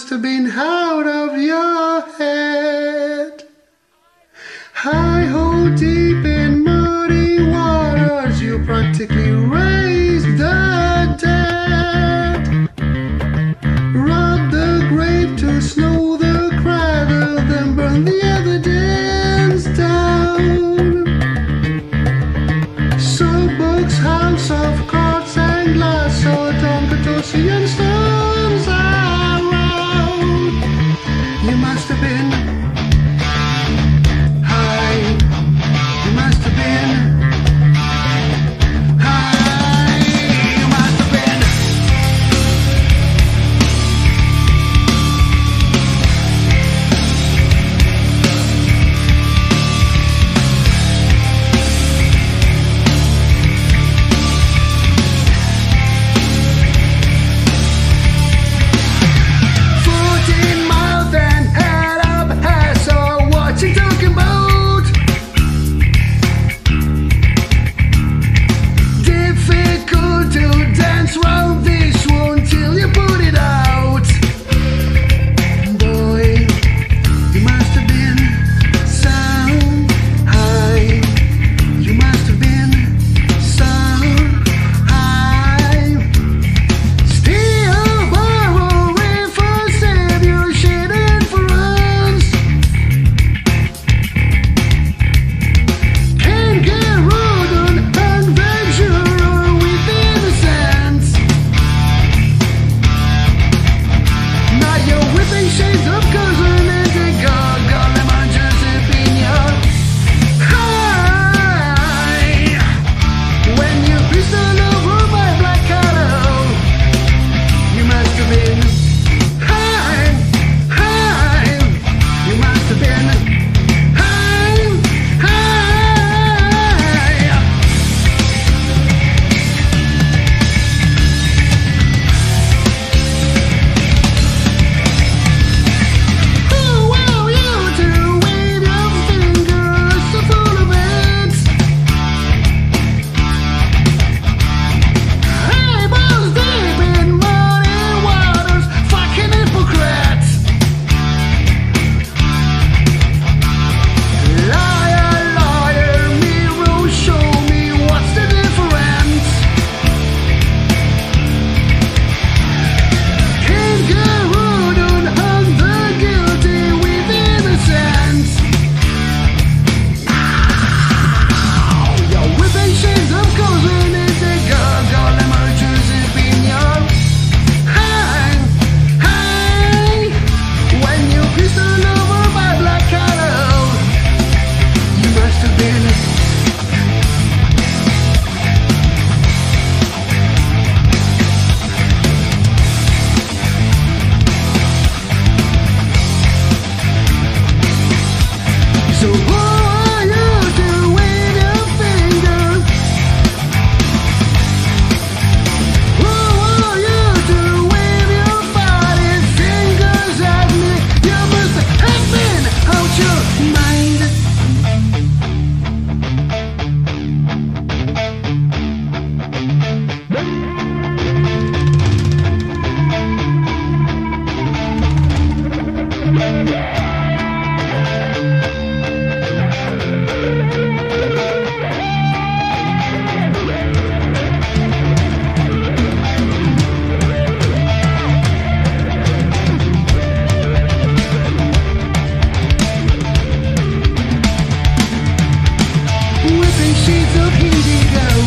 must have been out of your head. High ho deep in muddy waters, you practically raised the dead. Rob the grave to snow the cradle, then burn the evidence so Baby girl